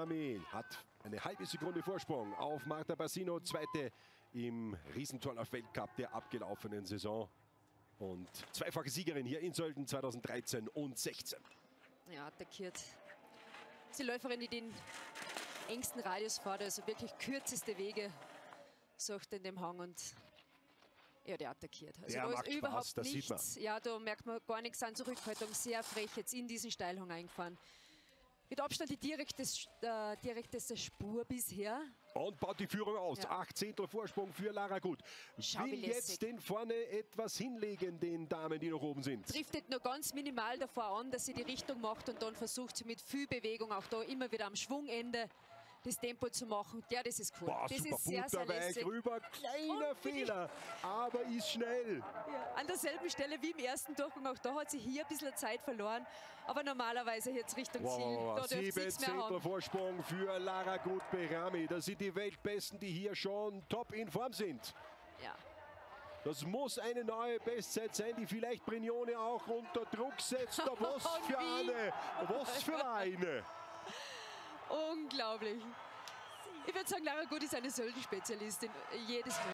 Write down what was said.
Berami hat eine halbe Sekunde Vorsprung auf Marta Bassino, zweite im Riesentorlauf-Weltcup der abgelaufenen Saison. Und zweifache Siegerin hier in Sölden 2013 und 16. Ja, attackiert. Das ist die Läuferin, die den engsten Radius fährt, also wirklich kürzeste Wege sucht in dem Hang und ja, der attackiert. Also der macht überhaupt Spaß, das nichts. sieht man. Ja, da merkt man gar nichts an Zurückhaltung. Sehr frech jetzt in diesen Steilhang eingefahren. Mit Abstand die direktes, äh, direkteste Spur bisher. Und baut die Führung aus. Ja. Acht Zehntel Vorsprung für Lara Gut. Schau, Will jetzt den vorne etwas hinlegen, den Damen, die noch oben sind. Driftet nur ganz minimal davor an, dass sie die Richtung macht und dann versucht sie mit viel Bewegung auch da immer wieder am Schwungende das Tempo zu machen. Ja, das ist cool. Boah, das super ist sehr, sehr lässig. rüber. Kleiner Und Fehler, aber ist schnell. Ja, an derselben Stelle wie im ersten Durchgang. Auch da hat sie hier ein bisschen Zeit verloren. Aber normalerweise jetzt Richtung Wow, Ziel. wow. Da Sieben haben. Vorsprung für Lara Gut Berami. Das sind die Weltbesten, die hier schon top in Form sind. Ja. Das muss eine neue Bestzeit sein, die vielleicht Brignone auch unter Druck setzt. Was für eine, was für eine. Unglaublich. Ich würde sagen, Lara Gut ist eine Sölden-Spezialistin. Jedes Mal.